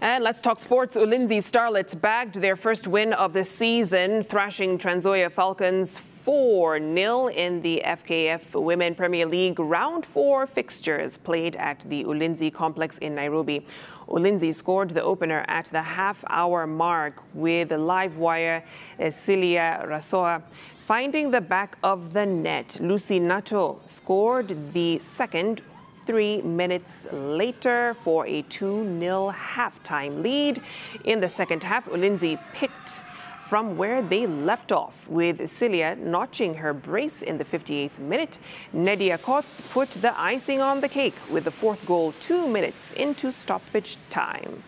And let's talk sports. Ulinzi Starlets bagged their first win of the season, thrashing Trans-Nzoia Falcons 4-0 in the FKF Women Premier League Round 4 fixtures played at the Ulinzi Complex in Nairobi. Ulinzi scored the opener at the half-hour mark with live wire eh, Siliya Rasoha finding the back of the net. Lucy Nato scored the second three minutes later for a 2-0 halftime lead. In the second half, Ulinzi picked from where they left off, with Siliya notching her brace in the 58th minute. Neddy Akoth put the icing on the cake with the fourth goal two minutes into stoppage time.